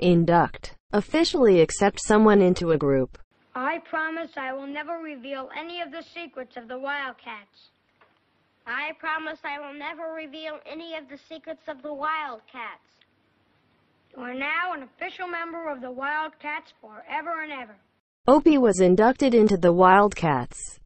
Induct. Officially accept someone into a group. I promise I will never reveal any of the secrets of the Wildcats. I promise I will never reveal any of the secrets of the Wildcats. You are now an official member of the Wildcats forever and ever. Opie was inducted into the Wildcats.